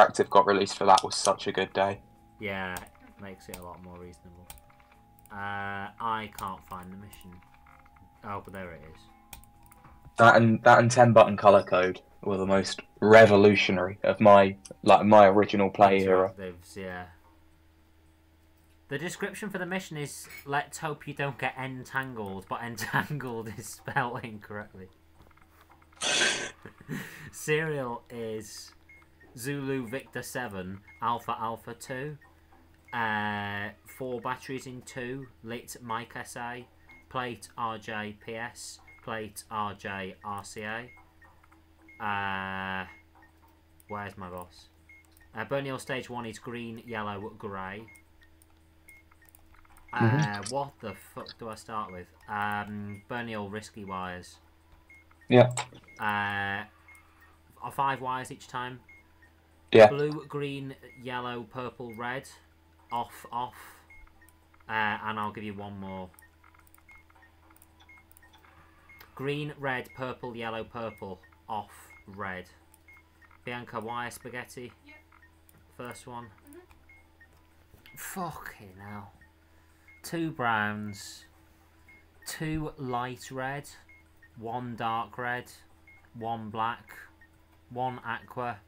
interactive got released for that was such a good day. Yeah, makes it a lot more reasonable. Uh, I can't find the mission. Oh, but there it is. That and that and ten button color code were the most revolutionary of my like my original play era. Yeah. The description for the mission is let's hope you don't get entangled, but entangled is spelled incorrectly. Serial is Zulu Victor 7 Alpha Alpha 2. Uh, four batteries in 2. Lit mic SA. Plate RJ PS. Plate RJ RCA. Uh, where's my boss? Uh, Burniel Stage 1 is green, yellow, grey. Uh, Mhm. What the fuck do I start with? Um, Burniel Risky Wires. Yeah. Uh, are five wires each time. Yeah. Blue, green, yellow, purple, red. Off, off. Uh, and I'll give you one more. Green, red, purple, yellow, purple. Off, red. Bianca, wire spaghetti. Yep. First one. Fucking hell. Two browns. Two light red. One dark red. One black. One aqua.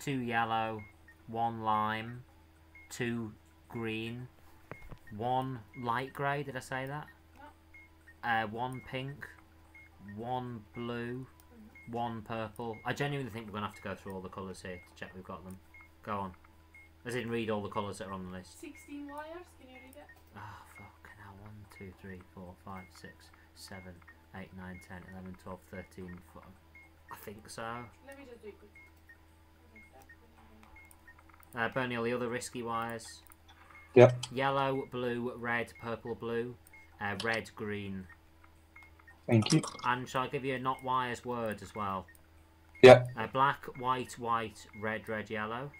Two yellow. One lime. Two green. One light grey. Did I say that? Uh, one pink. One blue. One purple. I genuinely think we're going to have to go through all the colours here to check we've got them. Go on. As in read all the colours that are on the list. 16 wires, can you read it? Ah, fucking hell. 1, 2, 3, 4, 5, 6, 7, 8, 9, 10, 11, 12, 13, 14. I think so. Let me just do it quick. Uh, Bernie, all the other risky wires. Yep. Yellow, blue, red, purple, blue. Uh, red, green. Thank you. And shall I give you a not wires word as well? Yep. Uh, black, white, white, red, red, yellow.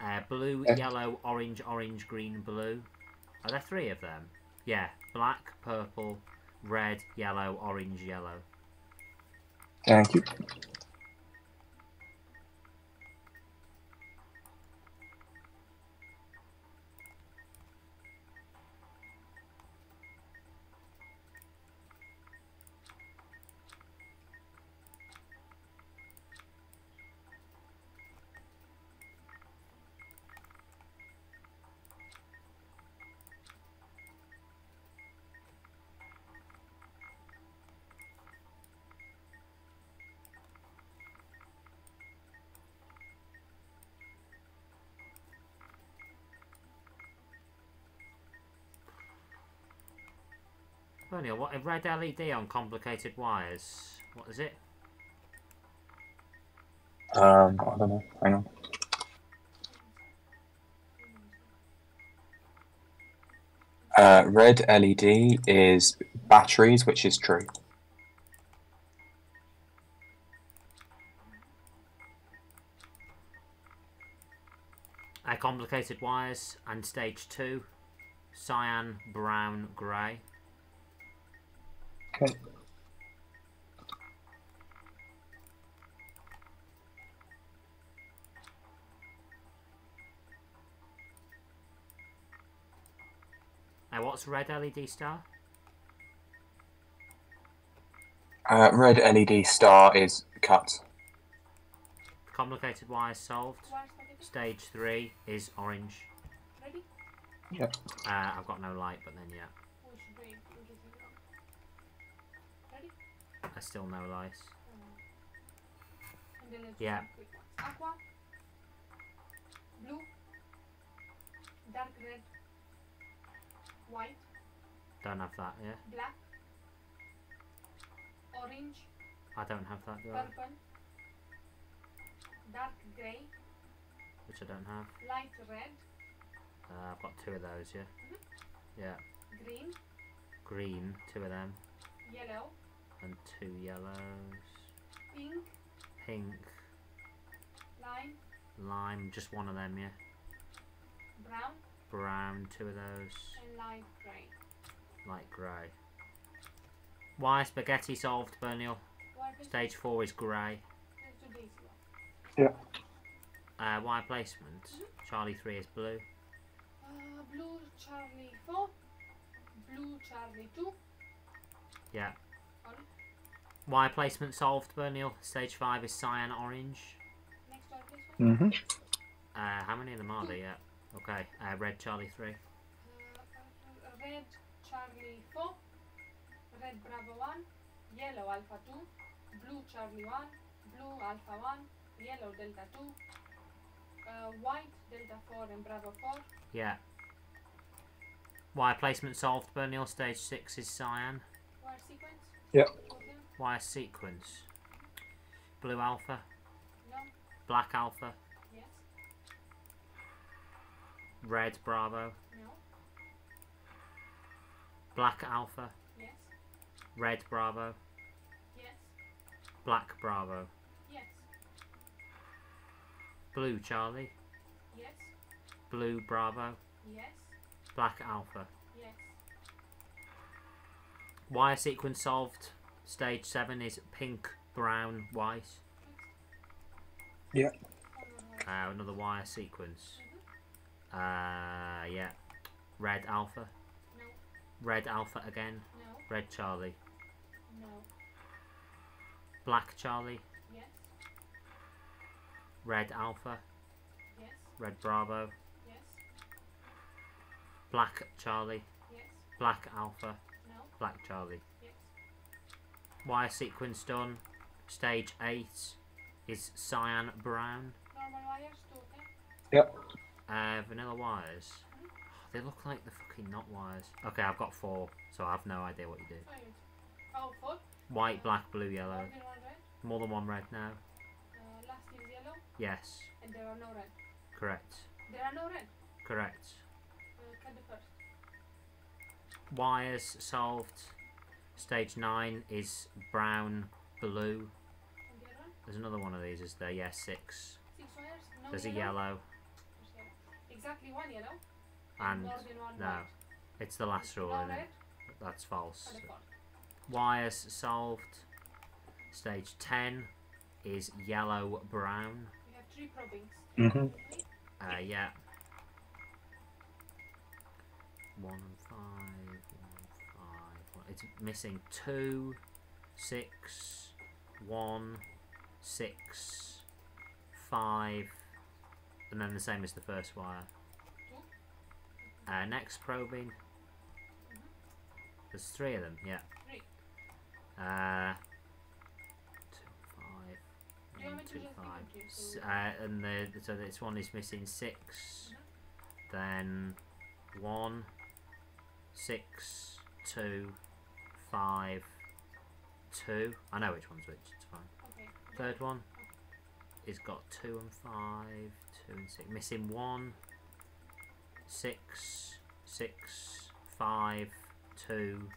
Uh, blue, Yeah. yellow, orange, orange, green, blue. Are there three of them? Yeah. Black, purple, red, yellow, orange, yellow. Thank you. What a red LED on complicated wires. What is it? Um, I don't know. Hang on. Uh, red LED is batteries, which is true. Complicated wires and stage two. Cyan, brown, grey. Okay. Now, what's red LED star? Uh, red LED star is cut. Complicated wires solved. Stage three is orange. Ready? Uh, I've got no light, but then yeah, Still no light. And then let's do Yeah. some quick ones. Aqua. Blue. Dark red. White. Don't have that. Yeah, Black. Orange. I don't have that. Do I? Dark grey. Which I don't have. Light red. Uh, I've got two of those. Yeah. Yeah. Green. Green, two of them, Yellow. And two yellows. Pink. Pink, Lime. lime, just one of them. Yeah. Brown. Brown, two of those. And light grey. Light grey. Wire spaghetti solved, Burniel? Stage four is grey. Let's do this one. Uh, wire placement. Charlie 3 is blue. Uh, blue Charlie 4. Blue Charlie 2. Yeah. On. Wire placement solved, Burniel. Stage 5 is cyan orange. Next one. Mm-hmm. Uh, how many of them are there yet? Okay. Uh, red Charlie 3. Uh, red Charlie 4. Red Bravo 1. Yellow Alpha 2. Blue Charlie 1. Blue Alpha 1. Yellow Delta 2. Uh, white Delta 4 and Bravo 4. Yeah. Wire placement solved, Burniel. Stage 6 is cyan. Wire sequence. Yep. Two of them. Wire sequence. Blue alpha. No. Black alpha. Yes. Red bravo. No. Black alpha. Yes. Red bravo. Yes. Black bravo. Yes. Blue Charlie. Yes. Blue bravo. Yes. Black alpha. Yes. Wire sequence solved. Stage 7 is pink, brown, white. Wire. Uh, another wire sequence. Uh, yeah. Red alpha. No. Red alpha again. No. Red Charlie. No. Black Charlie. Yes. Red alpha. Yes. Red bravo. Yes. Black Charlie. Yes. Black alpha. No. Black Charlie. Yes. Wire sequence done. Stage 8 is cyan brown. Normal wires, two of them. Yep. Uh, vanilla wires. They look like the fucking not wires. Okay, I've got four, so I have no idea what you do. Oh, four. White, black, blue, yellow. More than one red. More than one red now. Uh, last is yellow, Yes, and there are no red. correct. There are no red. Correct. Uh, cut the first. Wires solved. Stage 9 is brown, blue. And the other one. There's another one of these, is there? Yes, six. Six wires. No There's a yellow. yellow, There's yellow. Exactly one yellow. and more than one no. white. It's the last rule, isn't it? That's false. Cut the fourth. Wires solved. Stage 10 is yellow, brown. We have three probings. Mm-hmm. Uh, yeah. One It's missing two, six, one, six, five, and then the same as the first wire. Uh, next probing. There's three of them, yeah. Three. Uh, two, five, Do you want one, me to two, just five. give them to you S- Uh, and the so this one is missing six. Then one, six, two, five, two. I know which one's which. It's fine. Okay. Third one is got two and five, two and six. Missing one, six, six, five, two,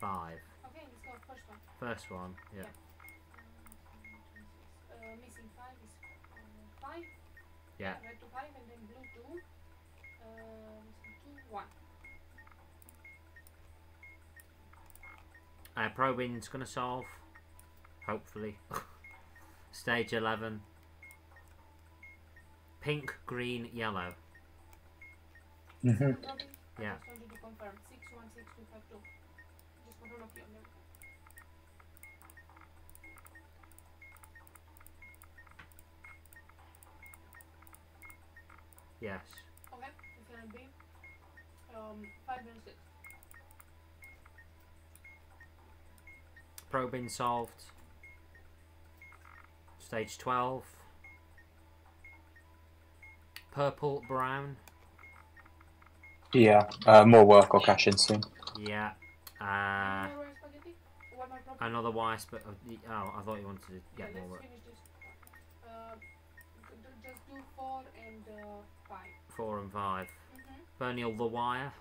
five. Okay, let's go first one. First one, yeah. Uh, missing five is uh, five. Yeah. Red to five and then blue two. Uh, missing two, one. Uh, probing's gonna solve. Hopefully. Stage 11. Pink, green, yellow. Yeah. just wanted to confirm. Six one six two five two. Just control of you on them. Yes. Okay, it's gonna be um five and six. Probing solved. Stage 12. Purple, brown. Yeah. Uh, more work or cash in soon. Yeah. Uh, One more wire spaghetti. One more problem. another wise, but oh, I thought you wanted to yeah, get let's more work. Uh, d- d- just do four and uh, five. Four and five. Mm-hmm. Burniel, the wire.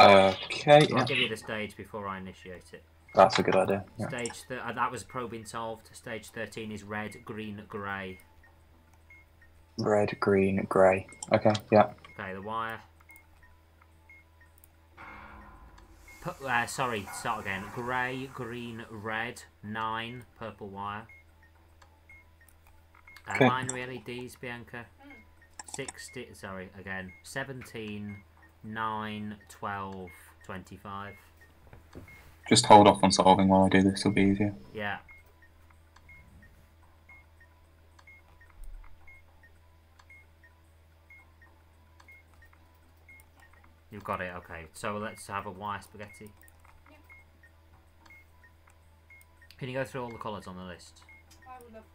Okay. I'll give you the stage before I initiate it. That's a good idea. Yeah. Stage th- uh, that was probing solved. Stage thirteen is red, green, grey. Red, green, grey. Okay. Yeah. Okay, the wire. Uh, sorry, start again. Grey, green, red, nine, purple wire. Uh, Okay. binary LEDs, Bianca. 60, sorry, again. 17, 9, 12, 25. Just hold off on solving while I do this. It'll be easier. Yeah. You've got it, okay. So let's have a wire spaghetti. Yeah. Can you go through all the colours on the list? I would love to.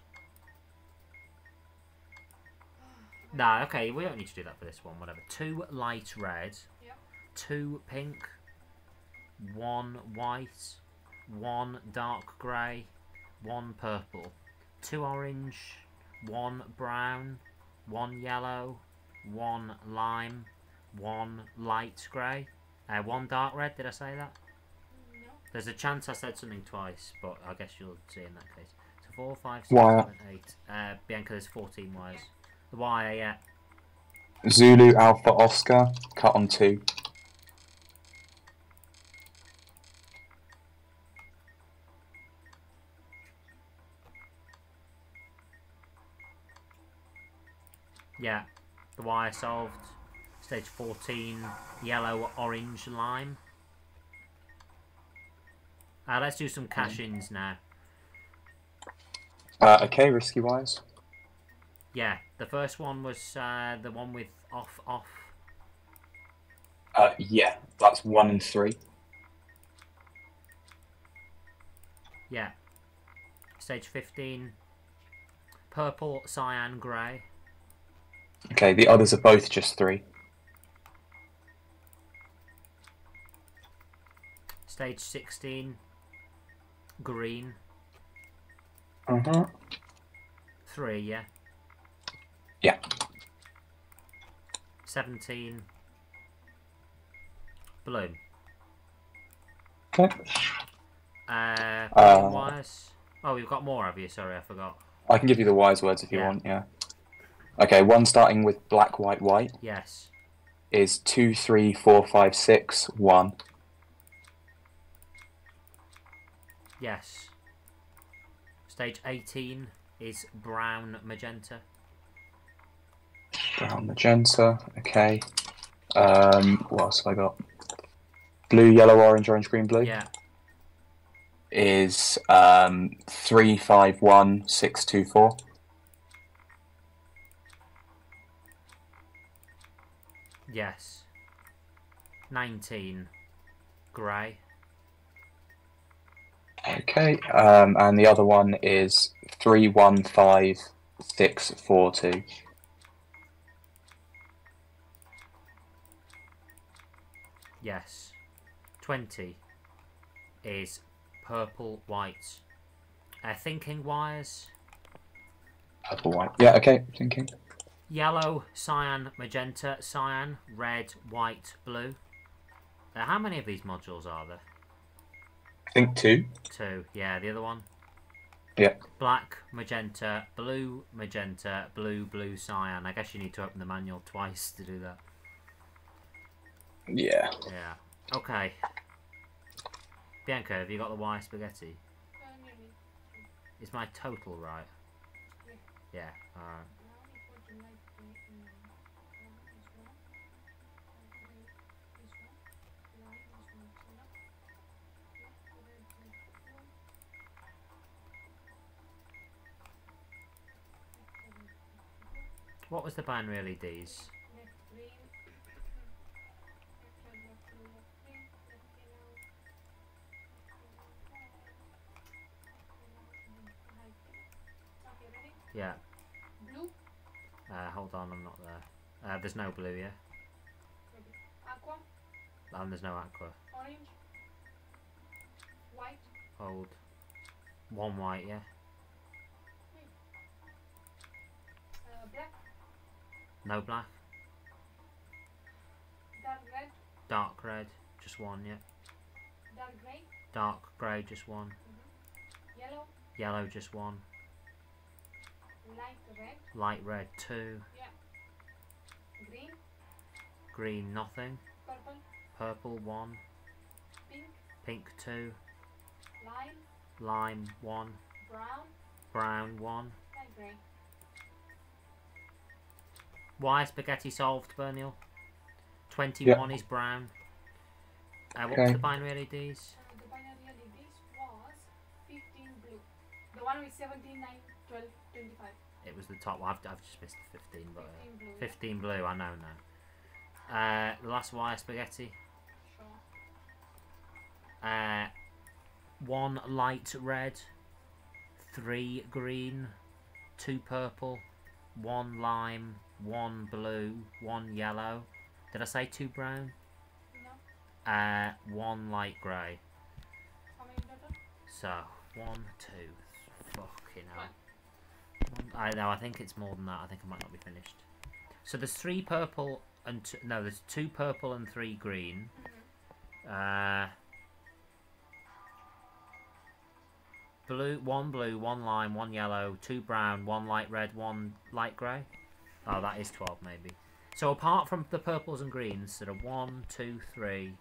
Nah, okay, we don't need to do that for this one, whatever. Two light red, Yeah. two pink, one white, one dark grey, one purple, two orange, one brown, one yellow, one lime, one light grey, uh, one dark red. Did I say that? No. There's a chance I said something twice, but I guess you'll see in that case. So four, five, six, Wire. seven, eight. Uh, Bianca, there's 14 wires. The wire, yeah. Zulu Alpha Oscar cut on two. Yeah, the wire solved. Stage 14, yellow, orange, lime. Uh, let's do some cash-ins now. Uh, okay, risky wires. Yeah, the first one was uh, the one with off, off. Uh, yeah, that's one and three. Yeah. Stage 15, purple, cyan, grey. Okay, the others are both just three. Stage 16, green, Uh huh. 3, yeah. Yeah. 17, blue. Okay. Uh, Uh, wires. Oh, you've got more, have you? Sorry, I forgot. I can give you the wise words if you Yeah. want. Yeah. Okay, one starting with black, white, white Yes. is two, three, four, five, six, one. Yes. Stage 18 is brown, magenta. Brown, magenta. Okay. Um, what else have I got? Blue, yellow, orange, orange, green, blue Yeah. is um three, five, one, six, two, four. Yes. 19, grey. Okay. Um, and the other one is three, one, five, six, four, two. Yes. 20 is purple, white. Uh, thinking wires. Purple, white. Yeah. Okay. Thinking. Yellow, cyan, magenta, cyan, red, white, blue. Uh, how many of these modules are there? I think two. Two. Yeah, the other one. Yeah. Black, magenta, blue, magenta, blue, blue, cyan. I guess you need to open the manual twice to do that. Yeah. Yeah. Okay. Bianca, have you got the wire spaghetti? Is my total right? Yeah. Alright. Brown equal to light gray and Yeah. Blue. Uh, hold on, I'm not there. Uh, there's no blue, yeah? Aqua. And there's no aqua. Orange. White. Hold. One white, yeah? Uh, black. No black. Dark red. Dark red, just one, yeah? Dark gray. Dark grey, just one. Yellow. Yellow, just one. Light red. Light red, two. Green. Green, nothing. Purple. Purple, one. Pink. Pink, two. Lime. Lime, one. Brown. Brown, one. Light gray. Wire spaghetti solved, Burniel. 21 is brown. Uh, what was the binary LEDs? Uh, the binary LEDs was 15 blue. The one with 17, 9, 12, 25. It was the top one. I've, I've just missed the 15, but uh, 15 blue. 15 blue, I know now. Uh, the last wire spaghetti. Sure. Uh, one light red, three green, two purple, one lime, one blue, one yellow. Did I say two brown? No. Uh, one light grey. How many total? So one, two, fucking hell. I know. I think it's more than that. I think I might not be finished. So there's three purple and t- no, there's two purple and three green. Uh, blue, one blue, one lime, one yellow, two brown, one light red, one light grey. Oh, that is twelve maybe. So apart from the purples and greens, there are one, two, three.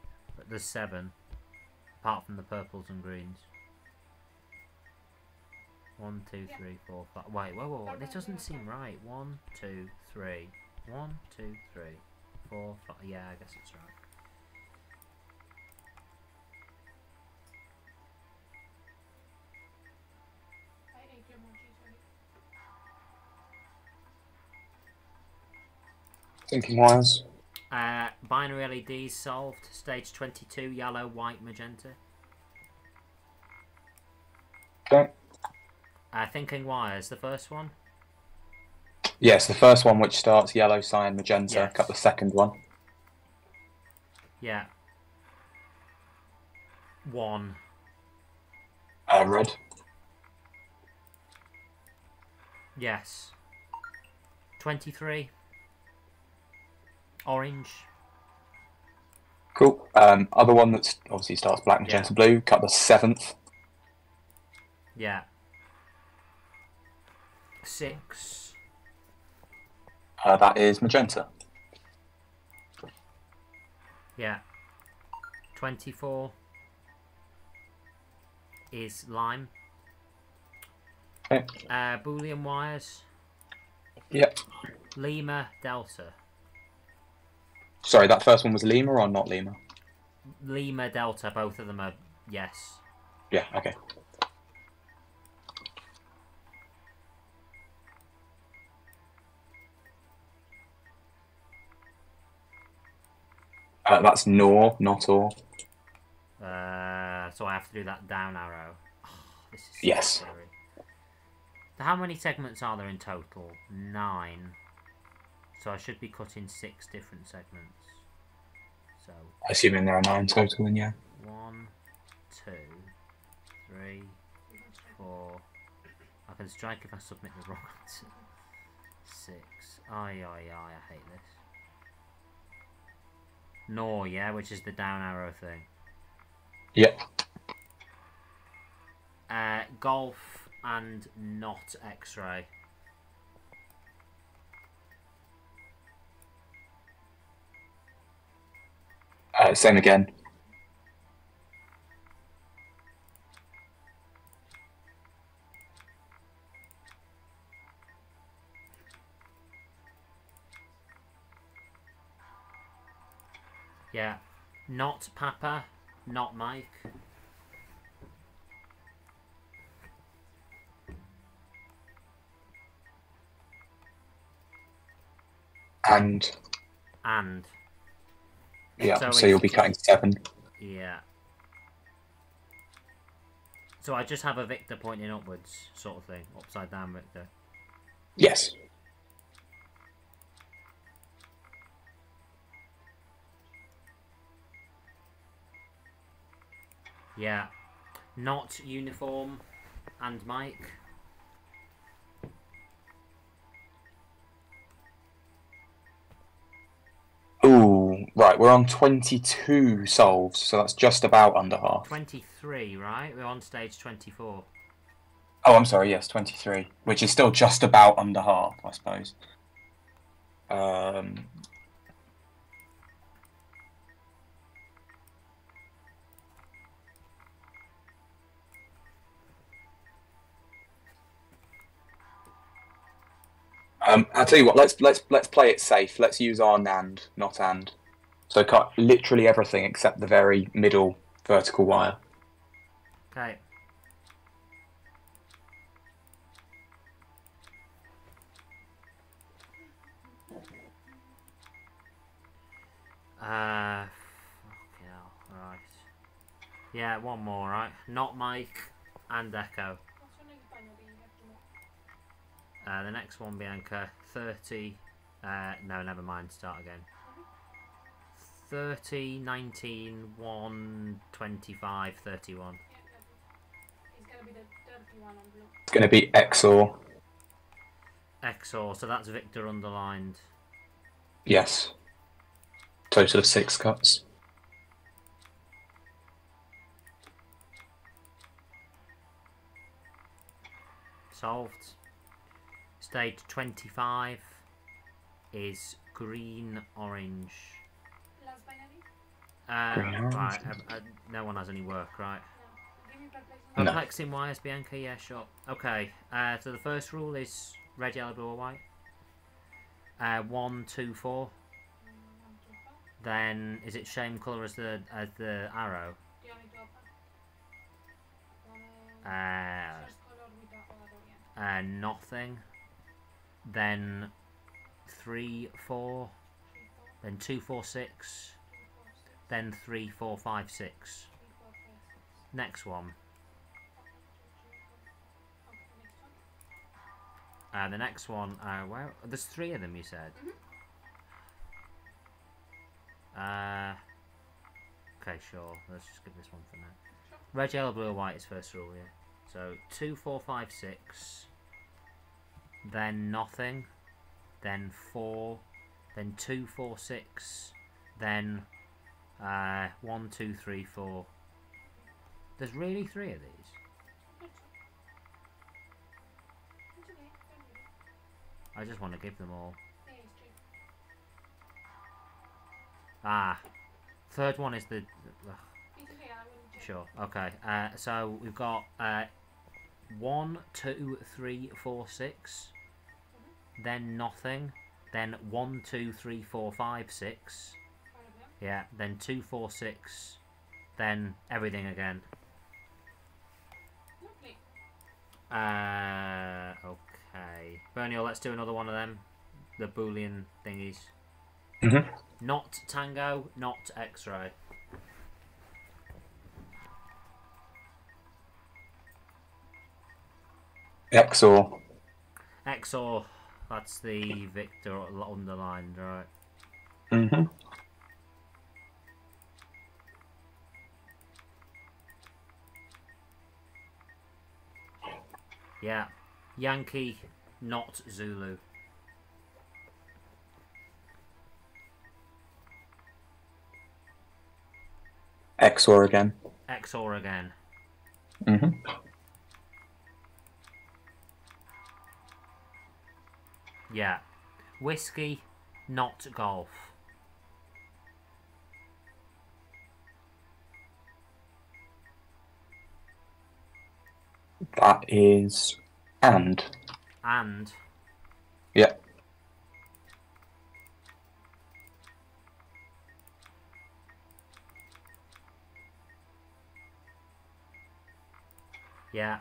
There's seven. Apart from the purples and greens. One, two, Yeah. three, four, five. Wait, whoa, whoa, whoa. This doesn't seem right. One, two, three. One, two, three, four, five. Yeah, I guess it's right. I ate your. Thinking wires. Uh, binary LEDs solved. Stage 22, yellow, white, magenta. Okay. Uh, thinking wires, the first one. Yes, the first one which starts yellow, cyan, magenta. Yes. Cut the second one. Yeah. One. Uh, red. Yes. 23. Orange. Cool. Um, other one that's obviously starts black, magenta, blue. Cut the seventh. Yeah. Six. Uh, that is magenta. Yeah. 24 is lime. Okay. Uh, Boolean wires. Yep. Lima, Delta. Sorry, that first one was Lima or not Lima? Lima, Delta, both of them are yes. Yeah. Okay. Uh, that's nor, not or. Uh, so I have to do that down arrow. Oh, this is so Yes. scary. How many segments are there in total? Nine. So I should be cutting six different segments. So Assuming there are nine total, then yeah. one, two, three, four. I can strike if I submit the wrong answer. Six. Aye, aye, aye, I hate this. Nor, yeah, which is the down arrow thing. Yep. Uh, golf and not X-ray. Uh, same again. Yeah. Not Papa, not Mike. And And yeah, So so, you'll be cutting seven. yeah. So I just have a Victor pointing upwards, sort of thing, upside down Victor. Yes. Yeah. Not uniform and Mike. Ooh, right. We're on twenty-two solves, so that's just about under half. 23, right? We're on stage 24. Oh, I'm sorry. Yes, twenty-three, which is still just about under half, I suppose. Um, Um, I'll tell you what. Let's let's let's play it safe. Let's use our NAND, not AND. So cut literally everything except the very middle vertical wire. Okay. Uh, hell. Right. Yeah, one more, right? Not Mike and Echo. What's your next binary? You have to know. Uh, the next one, Bianca, 30. Uh, no, never mind. Start again. 30, 19, 1, 25, 31. Yeah, that is. It's gonna be the dirty one on blue. It's going to be XOR. XOR, so that's Victor underlined. Yes. Total of six cuts. Solved. Stage 25 is green orange. Last? Uh, Green orange. right, uh, uh, no one has any work, right? No. Give. No. Perplexing wires, Bianca, yeah, sure. Okay, uh, so the first rule is red, yellow, blue, or white. Uh, one, two, four. Mm, one, two, four. Then is it same colour as the as the arrow? Do you want me to open? Wanna Uh, first color with the other, yeah. uh, nothing. Then three, four. Then two, four, six. two, four, six, Then three, four, five, six. three, four, five, six. Next one. One, two, three, four. Okay, next one. Uh, the next one. Uh, where? There's three of them. You said. Uh. Okay, sure. Let's just give this one for now. Red, yellow, blue, or white is first rule. Yeah. So two, four, five, six. Then nothing. Then four. Then two, four, six. Then uh, one, two, three, four. There's really three of these. I just want to give them all. Ah, third one is the. Sure. Okay. Uh, so we've got uh, one, two, three, four, six. Then nothing. Then one, two, three, four, five, six. Five of them. Yeah. Then two, four, six. Then everything again. Lovely. Uh, okay. Bernie, let's do another one of them. The Boolean thingies. Mhm. Not Tango, not X-ray. XOR. XOR, that's the Victor underlined, right? hmm Yeah. Yankee, not Zulu. XOR again. XOR again. hmm Yeah. Whiskey, not golf. That is and. And Yeah. yeah.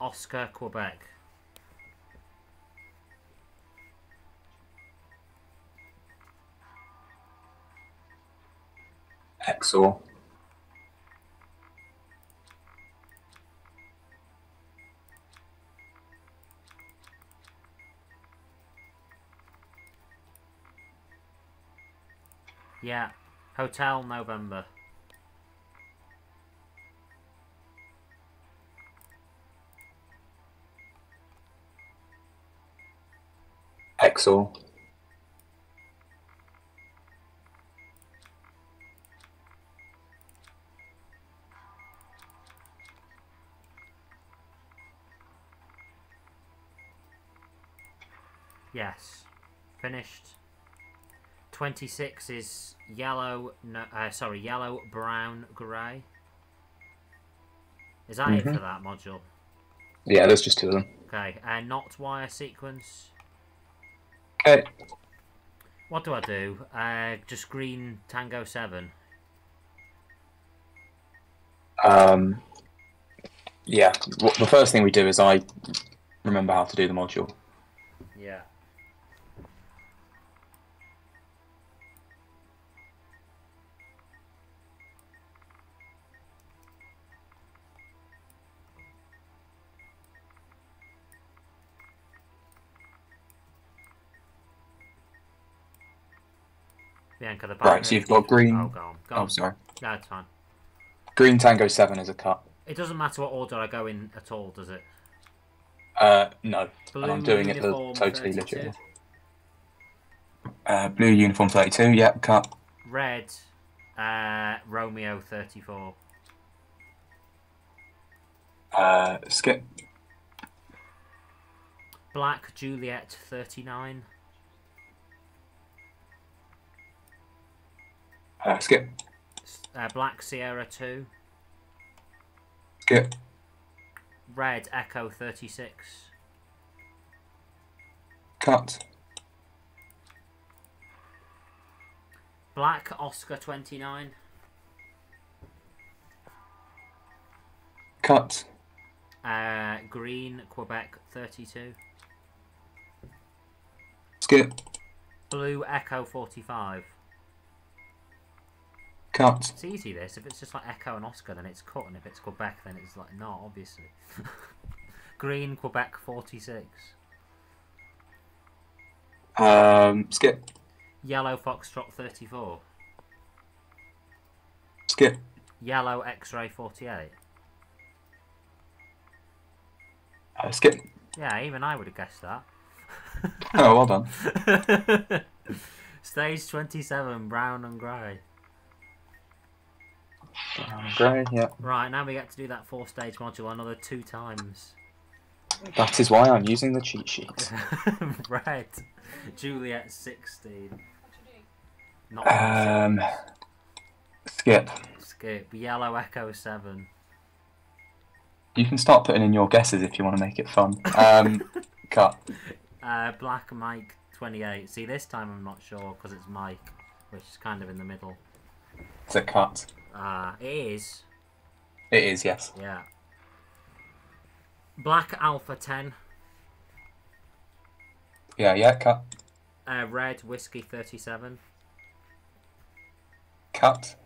Oscar, Quebec. Yeah. Hotel, November. XOR. Yes. Finished. 26 is yellow, no, uh, sorry, yellow, brown, grey. Is that it Mhm. for that module? Yeah, there's just two of them. Okay, and not wire sequence. Okay. What do I do? Uh, just green Tango 7. Um, yeah. The first thing we do is I remember how to do the module. Yeah. Bianca, the Right, so you've got green- Oh, go on. Go on. Oh, on. sorry. No, it's fine. Green Tango 7 is a cut. It doesn't matter what order I go in at all, does it? Uh, no. Blue and I'm doing it the totally 32. legit. Uh, blue uniform 32, yep, cut. Red, uh, Romeo 34. Uh, skip. Black, Juliet 39. Uh, skip. Uh, Black, Sierra 2. Skip. Red, Echo 36. Cut. Black, Oscar 29. Cut. Uh, green, Quebec 32. Skip. Blue, Echo 45. Cut. It's easy this. If it's just like Echo and Oscar, then it's cut, and if it's Quebec, then it's like not, obviously. green, Quebec 46. Um, skip. Yellow, Foxtrot 34. Skip. Yellow, X-ray 48. Uh, skip. Yeah, even I would have guessed that. Oh, well done. Stage 27, brown and grey. Brown and grey, yeah. Right, now we get to do that four stage module another two times. That is why I'm using the cheat sheet. Red, Juliet 16. What you doing? Not Um, skip. skip. Yellow Echo 7. You can start putting in your guesses if you want to make it fun. Um, cut. Uh, Black Mike 28. See, this time I'm not sure because it's Mike, which is kind of in the middle. It's a cut. Uh, it is. It is, yes. Yeah. Black Alpha 10. Yeah, yeah, cut. Uh, Red Whiskey 37. Cut.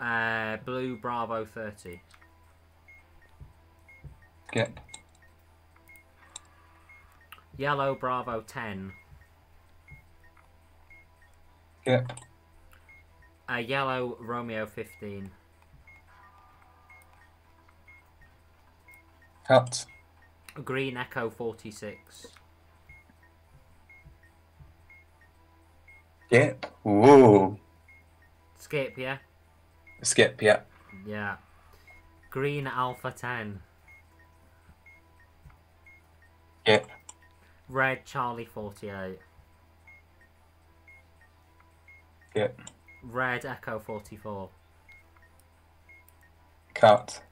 Uh, Blue Bravo 30. Skip. Yellow Bravo 10. Skip. Uh, yellow Romeo 15. Cut. Green Echo 46. Skip. Whoa. Skip, yeah? Skip, yeah. Yeah. Green Alpha 10. Skip. Red Charlie 48. Skip. Red Echo 44. Cut.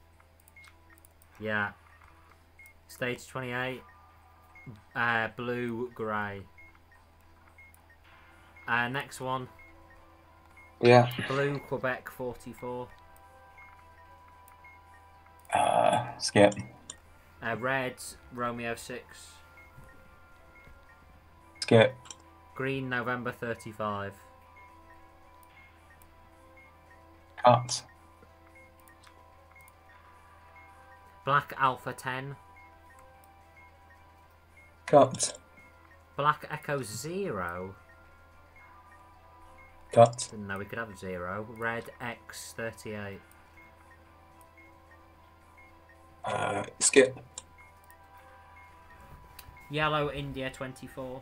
Yeah. Stage 28. Uh, blue Grey. Uh, next one. Yeah. Blue Quebec 44. Uh, skip. Uh, red Romeo 6. Skip. Green November 35. Cut. Black Alpha 10. Cut. Black Echo 0. Cut. Didn't know we could have 0. Red X 38. Uh, skip. Yellow India 24.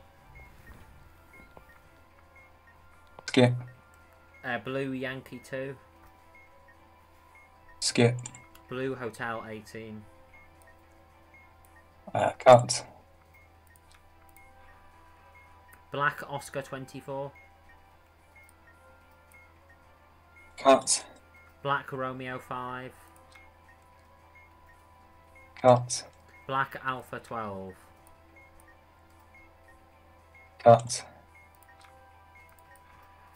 Skip. Uh, blue Yankee 2. Skip. Blue Hotel 18. Uh, cut. Black Oscar 24. Cut. Black Romeo 5. Cut. Black Alpha 12. Cut.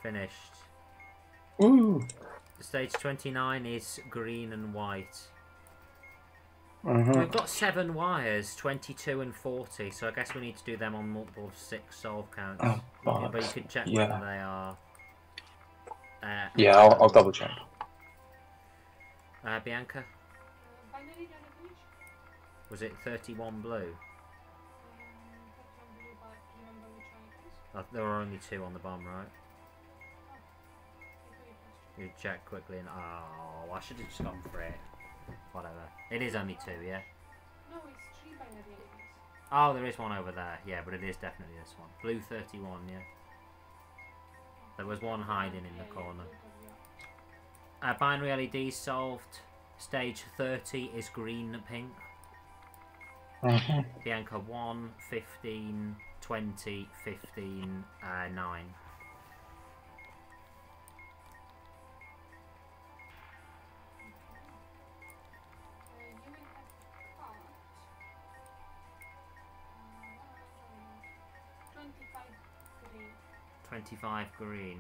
Finished. Ooh. Stage 29 is green and white. Mhm. We've got seven wires, 22 and 40, so I guess we need to do them on multiple of six solve counts. Oh, Yeah, but you bollocks. can check Yeah. whether they are. Uh, Yeah, I'll, I'll double check. Uh, Bianca, Uh, binary, do you want to finish? was it 31 blue? Um, that's one blue, but remember which one it was? Uh, there were only two on the bomb, right? You check quickly and. Oh, I should have just gone for it. Whatever. It is only two, yeah? No, it's three binary elements. Oh, there is one over there. Yeah, but it is definitely this one. Blue 31, yeah. There was one hiding in the corner. both of you. Uh, binary LED solved. Stage 30 is green and pink. Bianca 1, 15, 20, 15, uh, 9. 25 green.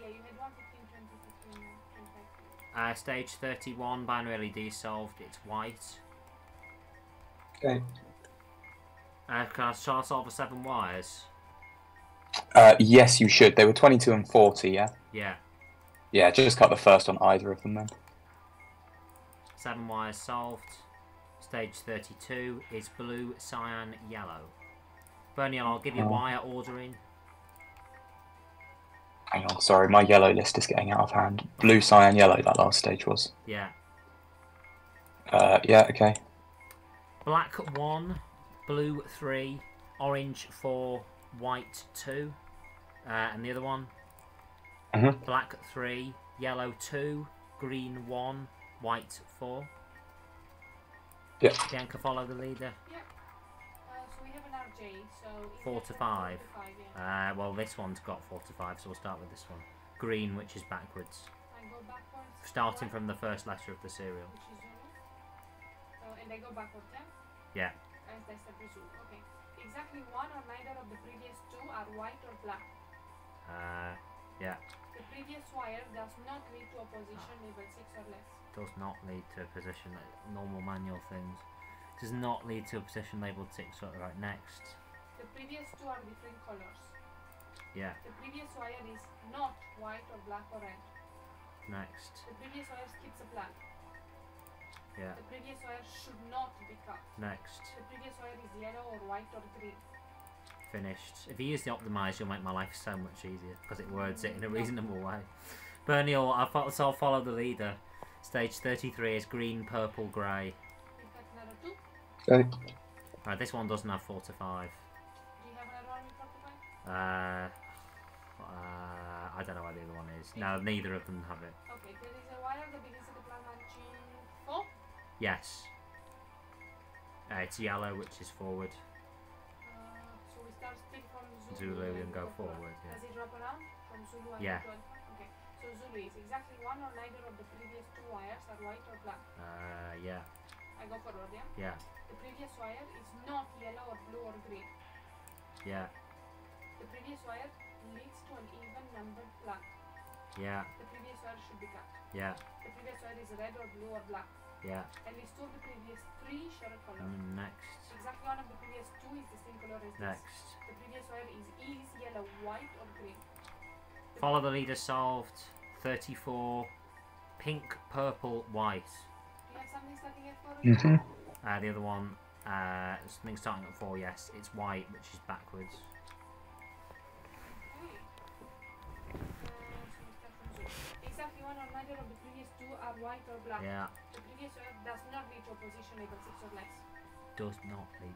Yeah, you had 115, 20, 15, 25. Uh, stage 31, binary LED solved. It's white. Okay. Uh, can I shall I solve the seven wires? Uh, yes, you should. They were 22 and 40, yeah? Yeah. Yeah, just cut the first on either of them then. Seven wires solved. Stage 32 is blue, cyan, yellow. Burniel, I'll give you Oh. wire ordering. Hang on, sorry, my yellow list is getting out of hand. Blue, cyan, yellow, that last stage was. Yeah. Uh, yeah, okay. Black 1, blue 3, orange 4, white 2. Uh, and the other one? Mhm. Black 3, yellow 2, green 1, white 4. Yeah. Bianca, follow the leader. So we so. Four to five. four to five, yeah. Uh, well, this one's got 4 to 5, so we'll start with this one. Green, which is backwards. Backwards. Starting from the first letter of the serial. Which is Zulu. Uh, and I go backwards, yeah? Yeah. As I said. Okay. Exactly one or neither of the previous two are white or black. Uh, yeah. The previous wire does not lead to a position labeled 6 or less. Does not lead to a position, like normal manual things. Does not lead to a position labelled 6 or right next. The previous two are different colors. Yeah, The previous wire is not white or black or red. next. The previous wire skips a plug. Yeah, The previous wire should not be cut. next. The previous wire is yellow or white or green. Finished. If you use the optimize, you'll make my life so much easier because it words it in a reasonable way. Burniel, thought so I'll follow the leader. Stage 33 is green, purple, grey. Okay. Right, this one doesn't have 4 to 5. Do you have another one with 45? Uh, uh, I don't know where the other one is. No, neither of them have it. Okay, there is a wire that begins at the plan matching 4. Yes. Uh, it's yellow, which is forward. Uh, so we start still from Zulu Zulu, and go drop forward, around. yeah. Does it drop around from Zulu and Yeah. to Okay, so Zulu is exactly one or neither of the previous two wires are white or black. Uh, yeah, I go forward, yeah? yeah, The previous wire is not yellow or blue or green. yeah, The previous wire leads to an even numbered plug. yeah, The previous wire should be cut. yeah, The previous wire is red or blue or black. yeah. At least two of the previous three share a color. Mm, next, Exactly one of the previous two is the same color as this. next. The previous wire is is yellow, white or green. The Follow the leader solved. 34. Pink, purple, white. Do you have something starting at four? hmm Uh, the other one, uh, something starting at 4, yes. It's white, which is backwards. Okay. Uh, so we start from zero. Exactly one or neither of the previous two are white or black. Yeah, The previous wire does not lead to a position six or less. does not lead.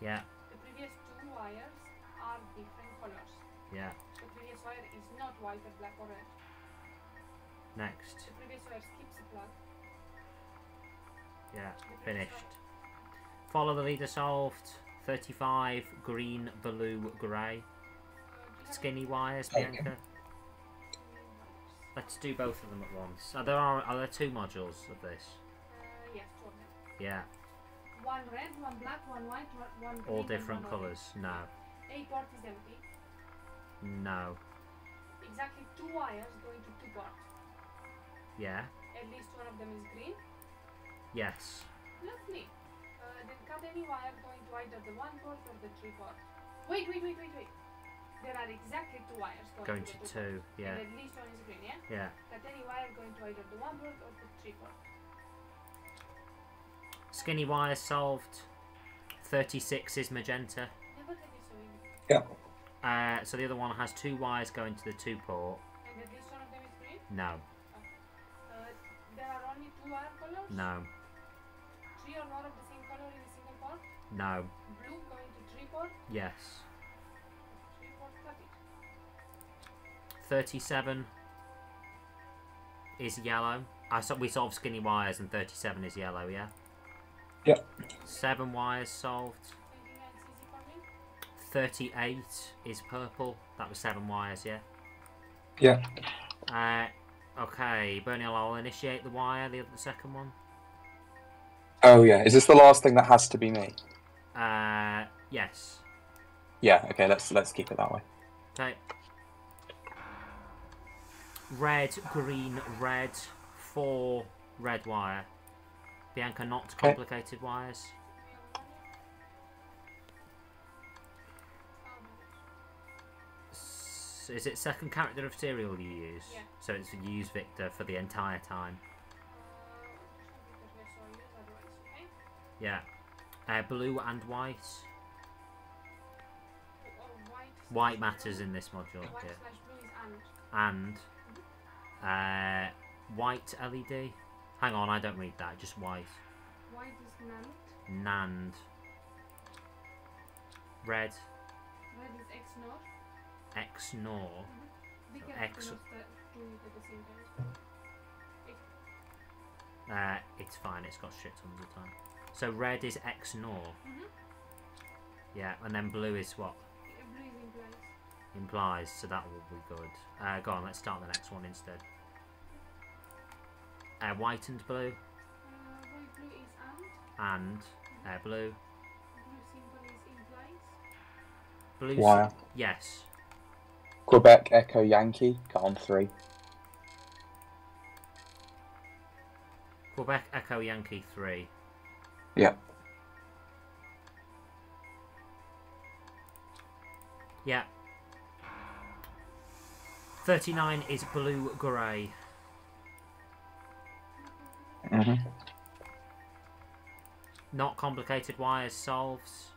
Yeah, The previous two wires are different colors. yeah. The previous wire is not white or black or red. Next. The previous wire skips a plug. Yeah, finished. Follow the leader solved. 35, green, blue, grey. wire- uh, do you have Skinny wires, Bianca. Let's do both of them at once. Are there are, are there two modules of this? Uh, yes, two of them. Yeah. one red, one black, one white, one, one green. All different one orange. colours. No. A port is empty. No. Exactly two wires going to two ports. Yeah. At least one of them is green. Yes. Lovely. Uh, then cut any wire going to either the one port or the three port. Wait, wait, wait, wait, wait. There are exactly two wires going, Going to, to the two. ports. Yeah. And at least one is green, yeah? Yeah. Cut any wire going to either the one port or the three port. Skinny wire solved. 36 is magenta. Never had it so. Yeah. Uh, so the other one has two wires going to the two port. And at least one of them is green. No. There are only two wire colors. No. Three or more of the same color in a single port. No. Blue going to three port. Yes. Three port cut 37 is yellow. I saw we solved skinny wires and 37 is yellow, yeah? Yep. Seven wires solved. 29 is easy for me. 38 is purple. That was seven wires, yeah? Yeah. Uh, okay, Bernie, I'll initiate the wire, the, the second one. Oh yeah. Is this the last thing that has to be me? Uh, yes. Yeah. Okay. Let's let's keep it that way. Okay. Red, green, red. Four red wire. Bianca, not Okay. complicated wires. Is it second character of serial you use? Yeah. So it's use Victor for the entire time. Yeah. Uh, blue and white. White matters in this module. White Yeah. slash blue is and. And uh, white LED. Hang on, I don't read that. Just white. White is none. Nand. Red. Red is X nor. XNOR. So X- not to do it at the same time. Uh, it's fine. It's got shit tons of time. So red is XNOR. Mhm. Yeah, and then blue is what Blue is implies. implies. So that will be good. Uh, go on. Let's start the next one instead. Uh, white and blue. Uh, white blue is and. And uh, blue. Blue symbol is implies. Blue. Wire. Yes. Quebec Echo Yankee. On three. Quebec Echo Yankee 3. Yeah. Yeah. 39 is blue grey. hmm Not complicated wires solves.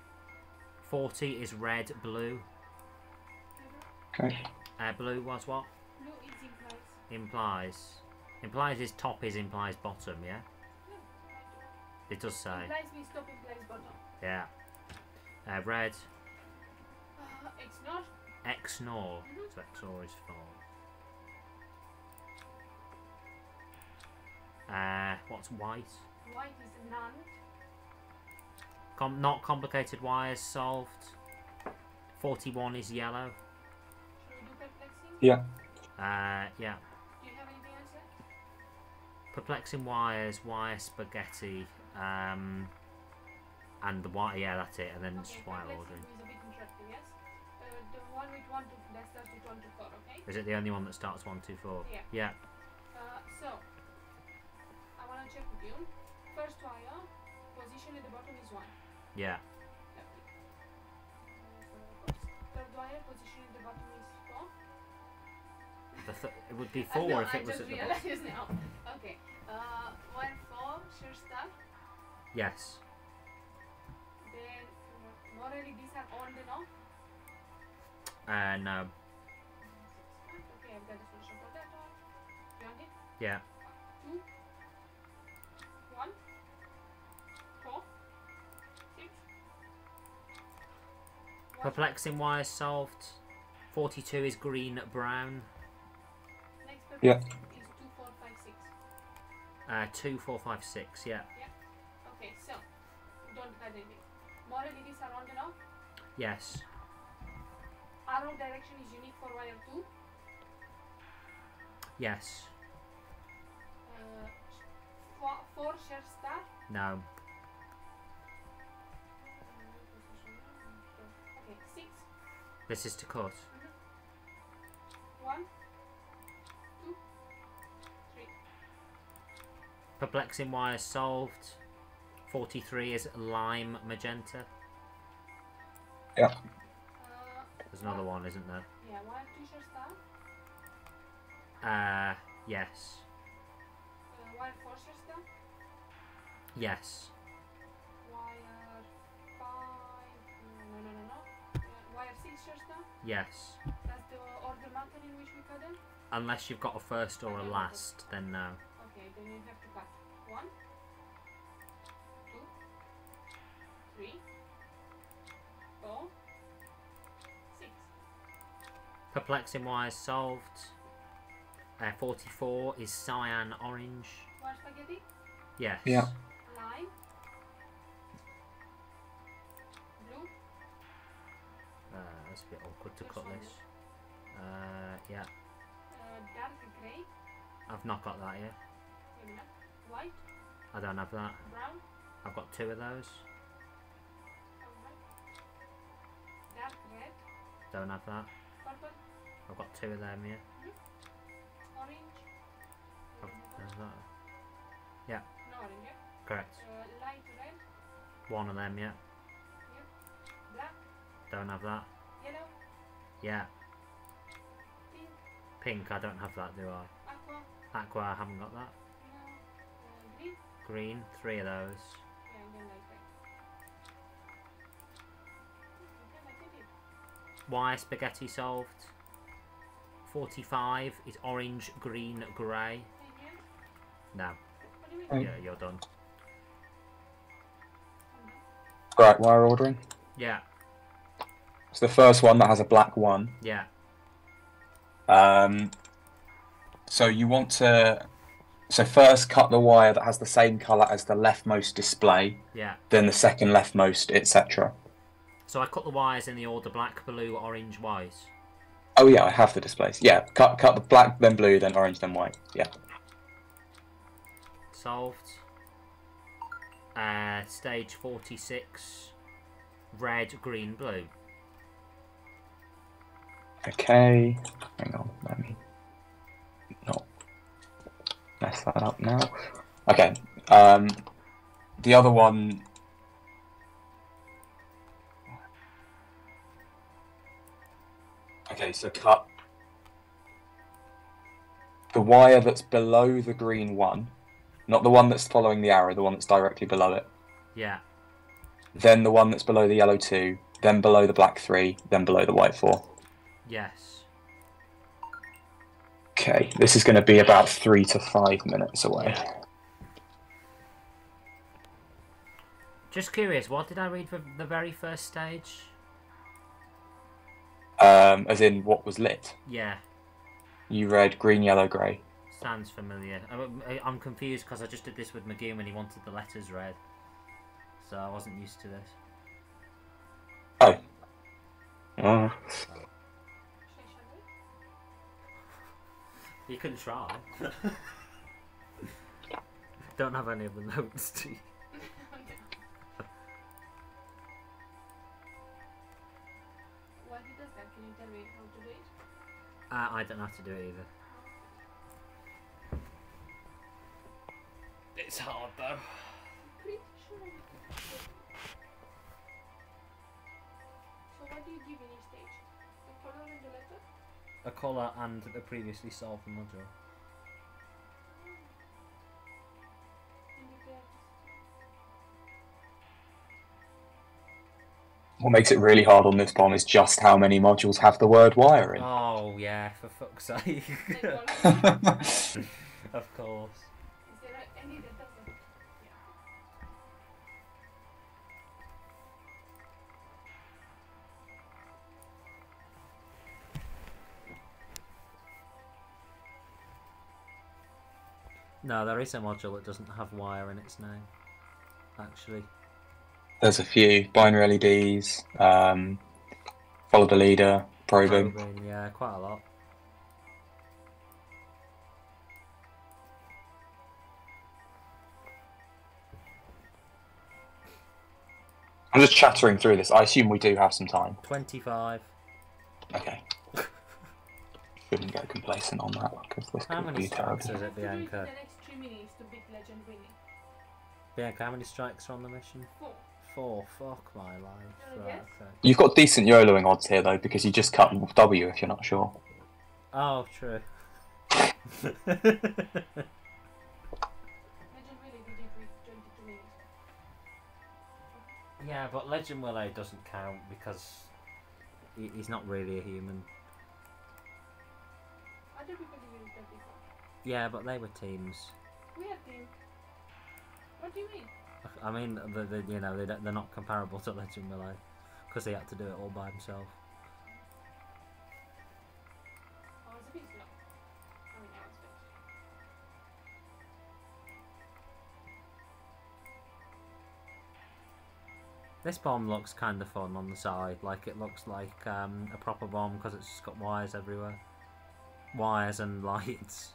40 is red blue. Okay. Uh, blue was what? Blue implies. Implies. Implies is top is implies bottom, yeah? It does say. Implies means top implies bottom. Yeah. Uh, red. Uh, XNOR. X nor. Mhm. So XNOR is 4. Uh, what's white? White is none. Com- not complicated wires solved. 41 is yellow. Yeah. Uh, yeah. Do you have anything else there? Perplexing wires, wire spaghetti, um, and the wire. Yeah, that's it. And then it's Okay, wire ordering. is a bit yes? Uh, one with 1 to that starts with 1 to 4, okay? Is it the only one that starts one, two, four? Yeah. Yeah. Uh, so, I want to check with you. First wire, position at the bottom is 1. Yeah. Lovely. Uh, so, Third wire, position at the bottom is 4. The th- it would be I four know, if I it was just at the bottom. now. Okay. Uh, one four, sure start. Yes. Then uh, morally these are on and off. Uh, no. Okay, I've got a solution for that one. You want it? Yeah. Two. One. Four. Six. One. Perplexing wires solved. 42 is green, brown. Yeah. Uh, two, four, five, six. Yeah. Yeah. Okay, so don't hide anything. More degrees are on the knob. Yes. Arrow direction is unique for wire two. Yes. Uh, four, four share star. No. This is to cut. Mm -hmm. One. Perplexing wires solved. 43 is lime magenta. Yeah. Uh, There's another one, isn't there? yeah, wire two shirts. Uh, yes. Uh, wire four shirts down. Yes. Wire five. No, no, no, no, no. Uh, wire six shirts. Yes. That's the order matter in which we cut them. Unless you've got a first or a last, then no. Okay, then you have to cut one, two, three, four, six. Perplexing wires solved. Uh, 44 is cyan orange. Wire spaghetti, Yes. Yeah. lime, blue, Uh, that's a bit awkward to Which cut this. is- Uh, yeah. uh, dark grey, I've not got that yet. Wait a minute, white, I don't have that. brown, I've got two of those. dark red, Don't have that. purple, I've got two of them here. orange. I've, uh, there's that. No orange, yeah. Correct. Uh, light red, One of them, yeah. black, Don't have that. yellow, Yeah. pink, Pink, I don't have that, do I? aqua, Aqua, I haven't got that. Green, three of those. yeah, and then light red. Okay, I did it. Wire spaghetti solved? 45 is orange, green, grey. No. What do you mean? Yeah, you're done. Right, wire ordering. Yeah, It's the first one that has a black one. yeah, Um, so you want to. So first cut the wire that has the same colour as the leftmost display, yeah. then the second leftmost, etc. So I cut the wires in the order black, blue, orange, white. Oh yeah, I have the displays. Yeah, cut cut the black, then blue, then orange, then white. Yeah. Solved. Uh, stage 46. Red, green, blue. Okay. Hang on, let me mess that up now. Okay. Um, the other one. Okay, so cut the wire that's below the green one, not the one that's following the arrow, the one that's directly below it. Yeah, Then the one that's below the yellow two, then below the black three, then below the white four. yes. Okay, this is going to be about three to five minutes away. Just curious, what did I read for the very first stage? Um, as in what was lit. Yeah, You read green, yellow, grey. sounds familiar. I'm- I'm confused because I just did this with McGee when he wanted the letters read. So I wasn't used to this. Oh. Oh. You can try. Don't have any of the notes. Do you? What he does that? Can you tell me how to do it? Uh, I don't know how to do it either. It's hard though. Pretty sure. So what do you give A colour and the previously solved module. And you get What makes it really hard on this bomb is just how many modules have the word wire in. Oh yeah, for fuck's sake. of course. No, there is a module that doesn't have wire in its name. Actually. There's a few binary LEDs, um, follow the leader, probing. Probing, yeah, quite a lot. I'm just chattering through this. I assume we do have some time. 25. Okay. Shouldn't get complacent on that because this How could many be terrible. is it, To do it in Bianca? the next three minutes to beat legend winning. Bianca, how many strikes are on the mission? Four. Four. Fuck my life. Uh, Right, yes. okay. You've got decent YOLOing odds here though because you just cut W if you're not sure. Oh, true. Legend winning to debrief 22 minutes. yeah, but Legend Willow doesn't count because he, he's not really a human. Other people use 34. Yeah, but they were teams. We are team. What do you mean? I mean, the, the, you know, they, they're not comparable to Legend Willow because he had to do it all by himself. I was a bit slow. I mean, I was fast. This bomb looks kind of fun on the side. Like it looks like um, a proper bomb because it's just got wires everywhere, wires and lights.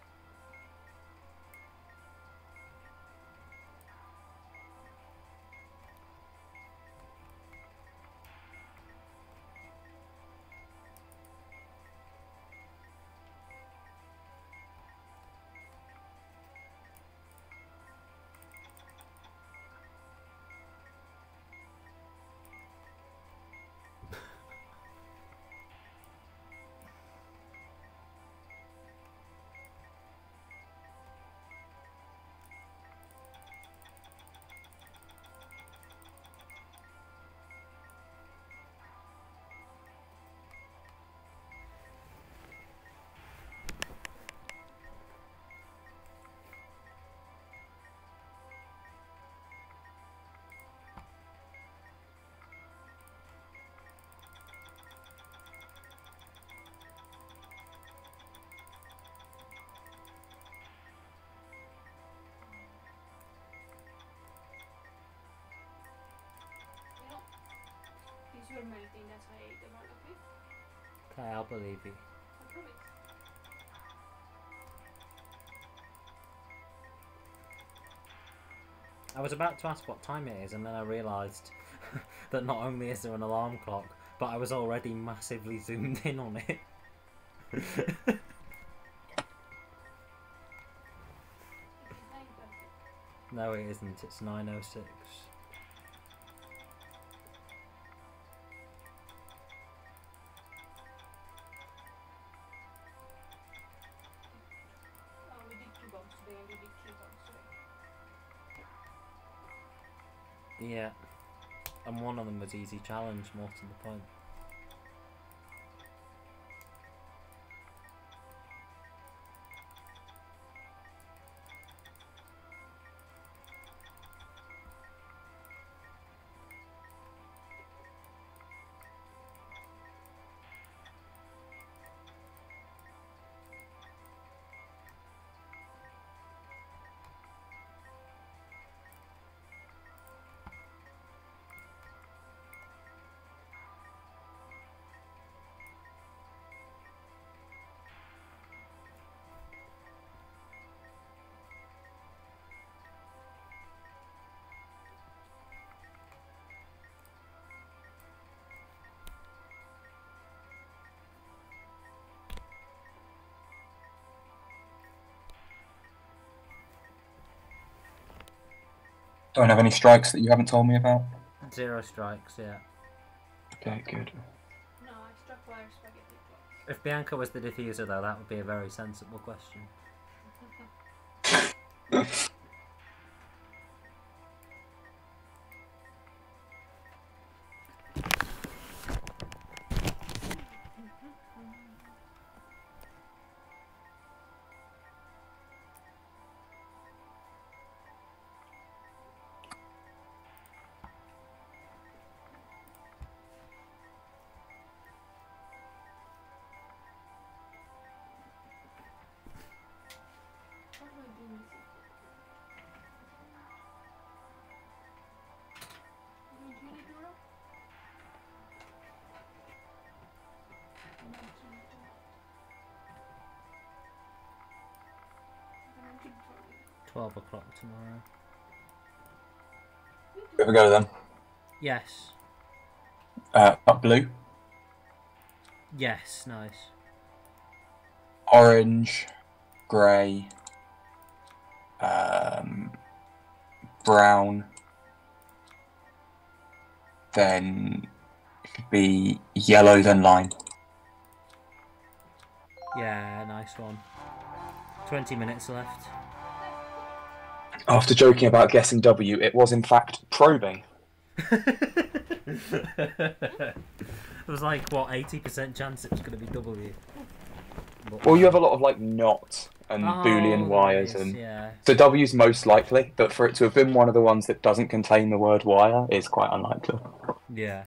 These were melting, that's why I all, okay? Okay, I'll believe you. I promise. I was about to ask what time it is, and then I realised that not only is there an alarm clock, but I was already massively zoomed in on it. No, it isn't. It's 9.06. easy challenge, more to the point. Don't have any strikes that you haven't told me about. Zero strikes, yeah. Okay, good. No, I struck wire spaghetti. If Bianca was the defuser, though, that would be a very sensible question. 12 o'clock tomorrow. We have a go then. Yes. Uh, blue, Yes, nice. orange, grey, um, brown. Then it could be yellow, then lime. Yeah, nice one. 20 minutes left. After joking about guessing W, it was in fact probing. it was like, what, 80% chance it was going to be W. But- Well, you have a lot of like not and Oh, Boolean wires, and Yeah. so W's most likely, but for it to have been one of the ones that doesn't contain the word wire is quite unlikely. Yeah.